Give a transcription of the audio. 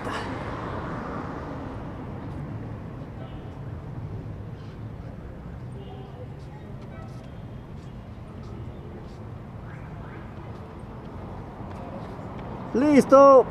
está. ¡Listo!